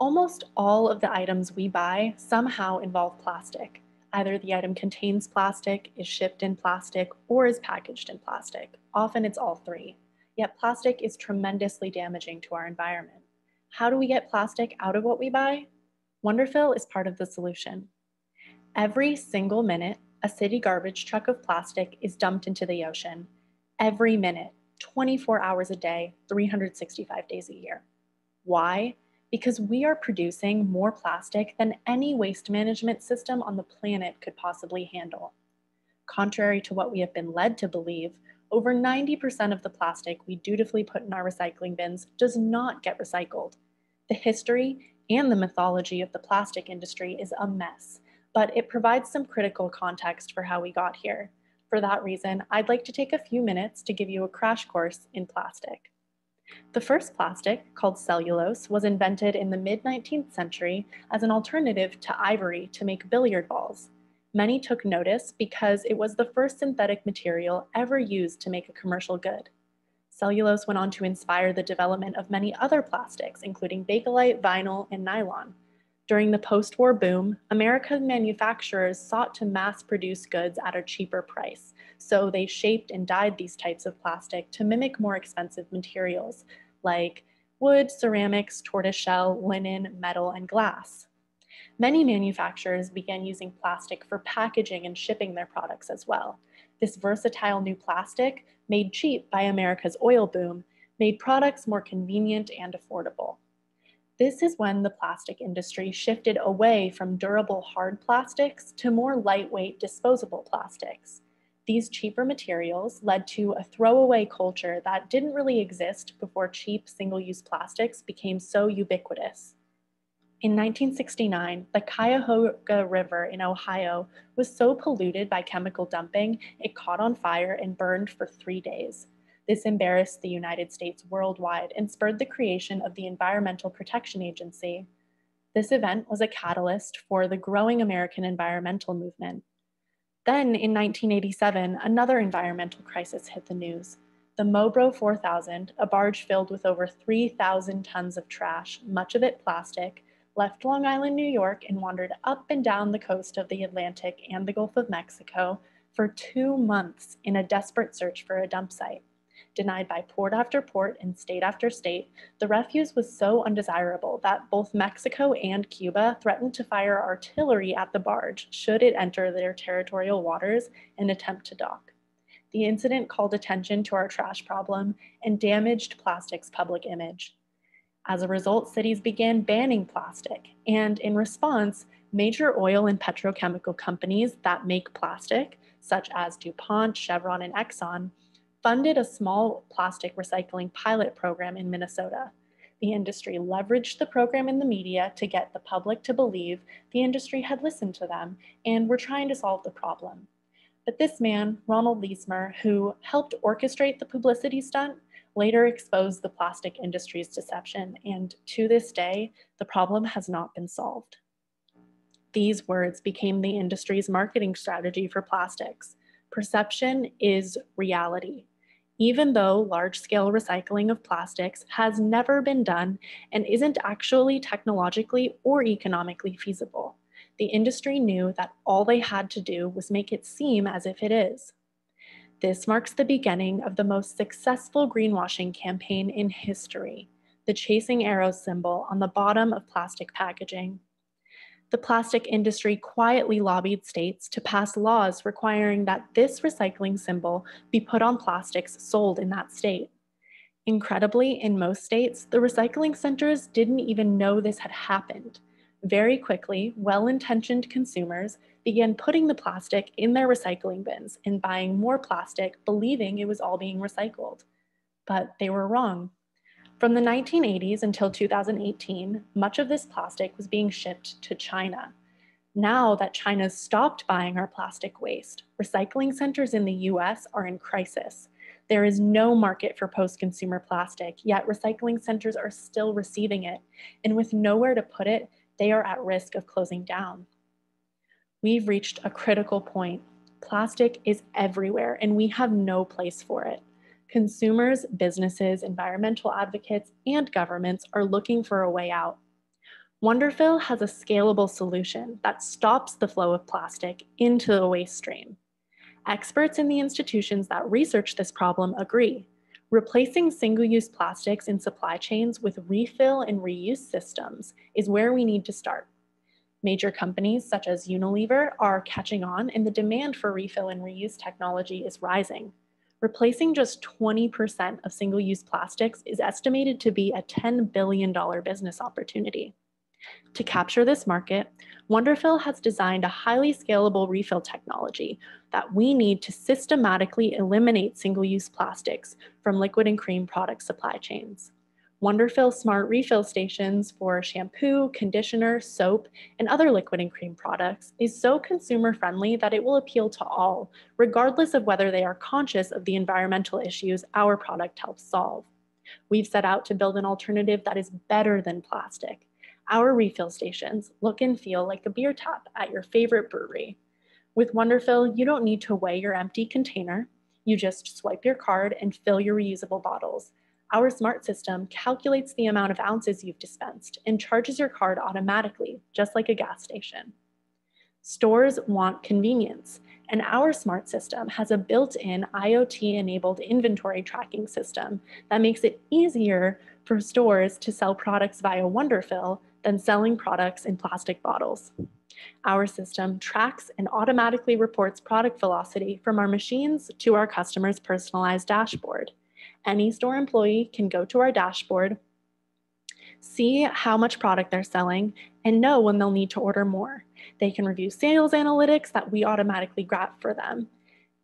Almost all of the items we buy somehow involve plastic. Either the item contains plastic, is shipped in plastic, or is packaged in plastic. Often it's all three. Yet plastic is tremendously damaging to our environment. How do we get plastic out of what we buy? Wonderfill is part of the solution. Every single minute, a city garbage truck of plastic is dumped into the ocean. Every minute, 24 hours a day, 365 days a year. Why? Because we are producing more plastic than any waste management system on the planet could possibly handle. Contrary to what we have been led to believe, over 90% of the plastic we dutifully put in our recycling bins does not get recycled. The history and the mythology of the plastic industry is a mess, but it provides some critical context for how we got here. For that reason, I'd like to take a few minutes to give you a crash course in plastic. The first plastic, called cellulose, was invented in the mid 19th century as an alternative to ivory to make billiard balls. Many took notice because it was the first synthetic material ever used to make a commercial good. Cellulose went on to inspire the development of many other plastics, including bakelite, vinyl, and nylon. During the post war boom, American manufacturers sought to mass produce goods at a cheaper price. So they shaped and dyed these types of plastic to mimic more expensive materials like wood, ceramics, tortoiseshell, linen, metal, and glass. Many manufacturers began using plastic for packaging and shipping their products as well. This versatile new plastic, made cheap by America's oil boom, made products more convenient and affordable. This is when the plastic industry shifted away from durable hard plastics to more lightweight disposable plastics. These cheaper materials led to a throwaway culture that didn't really exist before cheap single use plastics became so ubiquitous. In 1969, the Cuyahoga River in Ohio was so polluted by chemical dumping, it caught on fire and burned for three days. This embarrassed the United States worldwide and spurred the creation of the Environmental Protection Agency. This event was a catalyst for the growing American environmental movement. Then in 1987, another environmental crisis hit the news. The Mobro 4000, a barge filled with over 3,000 tons of trash, much of it plastic, left Long Island, New York, and wandered up and down the coast of the Atlantic and the Gulf of Mexico for two months in a desperate search for a dump site denied by port after port and state after state, the refuse was so undesirable that both Mexico and Cuba threatened to fire artillery at the barge should it enter their territorial waters and attempt to dock. The incident called attention to our trash problem and damaged plastic's public image. As a result, cities began banning plastic, and in response, major oil and petrochemical companies that make plastic, such as DuPont, Chevron, and Exxon, funded a small plastic recycling pilot program in Minnesota. The industry leveraged the program in the media to get the public to believe the industry had listened to them and were trying to solve the problem. But this man, Ronald Liesemer, who helped orchestrate the publicity stunt, later exposed the plastic industry's deception, and to this day, the problem has not been solved. These words became the industry's marketing strategy for plastics. Perception is reality even though large scale recycling of plastics has never been done and isn't actually technologically or economically feasible. The industry knew that all they had to do was make it seem as if it is. This marks the beginning of the most successful greenwashing campaign in history, the chasing arrow symbol on the bottom of plastic packaging the plastic industry quietly lobbied states to pass laws requiring that this recycling symbol be put on plastics sold in that state. Incredibly, in most states, the recycling centers didn't even know this had happened. Very quickly, well intentioned consumers began putting the plastic in their recycling bins and buying more plastic, believing it was all being recycled. But they were wrong. From the 1980s until 2018, much of this plastic was being shipped to China. Now that China's stopped buying our plastic waste, recycling centers in the US are in crisis. There is no market for post consumer plastic, yet recycling centers are still receiving it. And with nowhere to put it, they are at risk of closing down. We've reached a critical point. Plastic is everywhere, and we have no place for it. Consumers, businesses, environmental advocates, and governments are looking for a way out. Wonderfill has a scalable solution that stops the flow of plastic into the waste stream. Experts in the institutions that research this problem agree. Replacing single-use plastics in supply chains with refill and reuse systems is where we need to start. Major companies such as Unilever are catching on and the demand for refill and reuse technology is rising. Replacing just 20% of single-use plastics is estimated to be a $10 billion business opportunity. To capture this market, Wonderfill has designed a highly scalable refill technology that we need to systematically eliminate single-use plastics from liquid and cream product supply chains. Wonderfill Smart Refill Stations for shampoo, conditioner, soap, and other liquid and cream products is so consumer friendly that it will appeal to all, regardless of whether they are conscious of the environmental issues our product helps solve. We've set out to build an alternative that is better than plastic. Our refill stations look and feel like a beer tap at your favorite brewery. With Wonderfill, you don't need to weigh your empty container. You just swipe your card and fill your reusable bottles our smart system calculates the amount of ounces you've dispensed and charges your card automatically, just like a gas station. Stores want convenience, and our smart system has a built-in IoT-enabled inventory tracking system that makes it easier for stores to sell products via Wonderfill than selling products in plastic bottles. Our system tracks and automatically reports product velocity from our machines to our customer's personalized dashboard any store employee can go to our dashboard, see how much product they're selling, and know when they'll need to order more. They can review sales analytics that we automatically grab for them.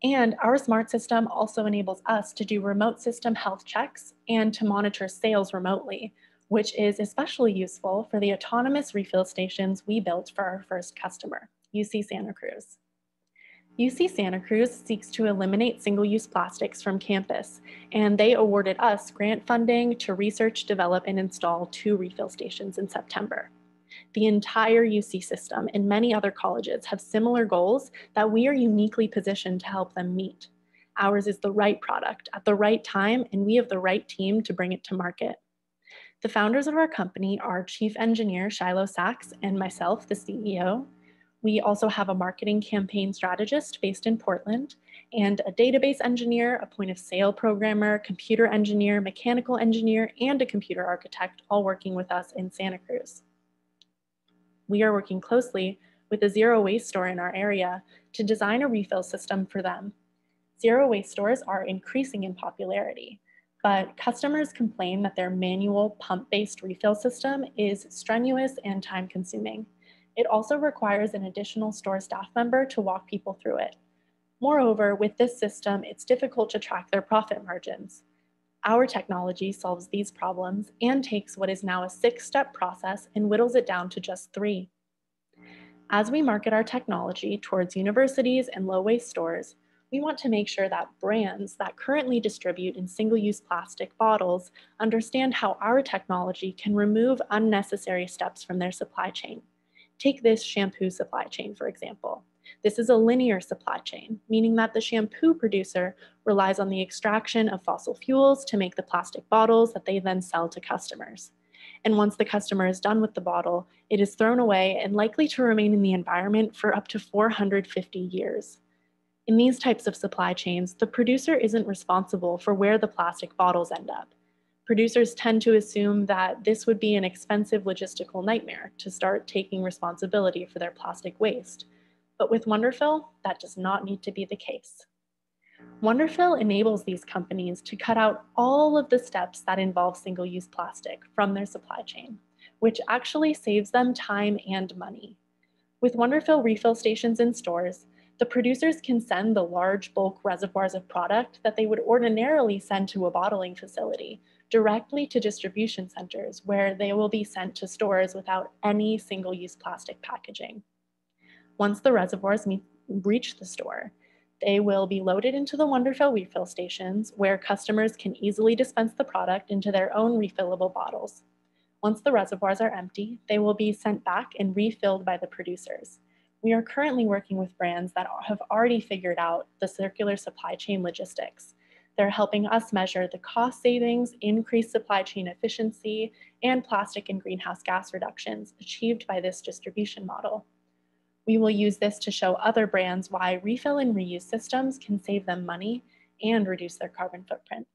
And our smart system also enables us to do remote system health checks and to monitor sales remotely, which is especially useful for the autonomous refill stations we built for our first customer, UC Santa Cruz. UC Santa Cruz seeks to eliminate single-use plastics from campus, and they awarded us grant funding to research, develop, and install two refill stations in September. The entire UC system and many other colleges have similar goals that we are uniquely positioned to help them meet. Ours is the right product at the right time, and we have the right team to bring it to market. The founders of our company are Chief Engineer Shiloh Sachs and myself, the CEO, we also have a marketing campaign strategist based in Portland and a database engineer, a point of sale programmer, computer engineer, mechanical engineer, and a computer architect all working with us in Santa Cruz. We are working closely with a zero waste store in our area to design a refill system for them. Zero waste stores are increasing in popularity, but customers complain that their manual pump-based refill system is strenuous and time consuming. It also requires an additional store staff member to walk people through it. Moreover, with this system, it's difficult to track their profit margins. Our technology solves these problems and takes what is now a six-step process and whittles it down to just three. As we market our technology towards universities and low-waste stores, we want to make sure that brands that currently distribute in single-use plastic bottles understand how our technology can remove unnecessary steps from their supply chain. Take this shampoo supply chain, for example. This is a linear supply chain, meaning that the shampoo producer relies on the extraction of fossil fuels to make the plastic bottles that they then sell to customers. And once the customer is done with the bottle, it is thrown away and likely to remain in the environment for up to 450 years. In these types of supply chains, the producer isn't responsible for where the plastic bottles end up. Producers tend to assume that this would be an expensive logistical nightmare to start taking responsibility for their plastic waste. But with Wonderfill, that does not need to be the case. Wonderfill enables these companies to cut out all of the steps that involve single-use plastic from their supply chain, which actually saves them time and money. With Wonderfill refill stations in stores, the producers can send the large bulk reservoirs of product that they would ordinarily send to a bottling facility directly to distribution centers where they will be sent to stores without any single-use plastic packaging. Once the reservoirs meet, reach the store, they will be loaded into the Wonderfill refill stations where customers can easily dispense the product into their own refillable bottles. Once the reservoirs are empty, they will be sent back and refilled by the producers. We are currently working with brands that have already figured out the circular supply chain logistics They're helping us measure the cost savings, increased supply chain efficiency, and plastic and greenhouse gas reductions achieved by this distribution model. We will use this to show other brands why refill and reuse systems can save them money and reduce their carbon footprint.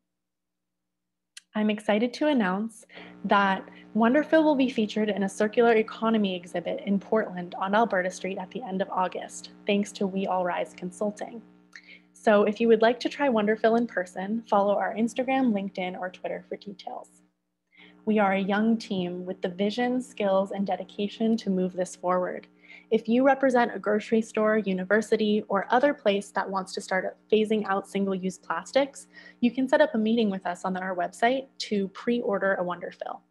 I'm excited to announce that Wonderfill will be featured in a circular economy exhibit in Portland on Alberta Street at the end of August, thanks to We All Rise Consulting. So if you would like to try Wonderfill in person, follow our Instagram, LinkedIn, or Twitter for details. We are a young team with the vision, skills, and dedication to move this forward. If you represent a grocery store, university, or other place that wants to start phasing out single-use plastics, you can set up a meeting with us on our website to pre-order a Wonderfill.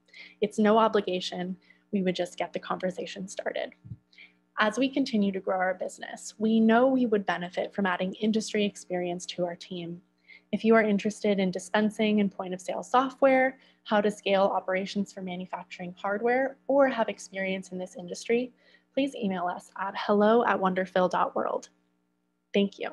It's no obligation. We would just get the conversation started. As we continue to grow our business, we know we would benefit from adding industry experience to our team. If you are interested in dispensing and point of sale software, how to scale operations for manufacturing hardware, or have experience in this industry, please email us at hello at wonderfill.world. Thank you.